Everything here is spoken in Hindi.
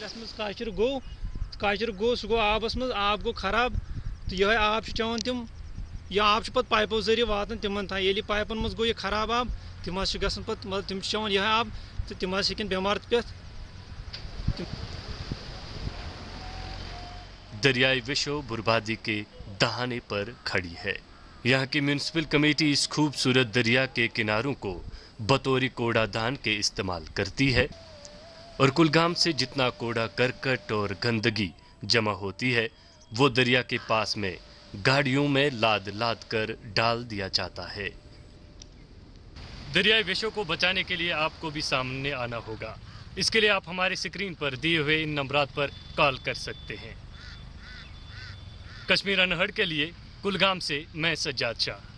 काशर गो काशर गो सह गो आबस मज आब गो खराब तो यह आब चवन तम यह आब पे पाइपो ज़रिए वातान तिमन तान ये पाइपन मज गो यह खराब आब तम गन पे मतलब तम चवन यह आब तो तम हेन बेमार पे दरियाई विश्व बर्बादी के दहाने पर खड़ी है। यहाँ की म्यूनसिपल कमेटी इस खूबसूरत दरिया के किनारों को बतौरी कूड़ादान के इस्तेमाल करती है। और कुलगाम से जितना कूड़ा करकट और गंदगी जमा होती है, वो दरिया के पास में गाड़ियों में लाद लाद कर डाल दिया जाता है। दरियाई विश्व को बचाने के लिए आपको भी सामने आना होगा। इसके लिए आप हमारे स्क्रीन पर दिए हुए इन नंबरात पर कॉल कर सकते हैं। कश्मीर अनहड़ के लिए कुलगाम से मैं सज्जाद शाह।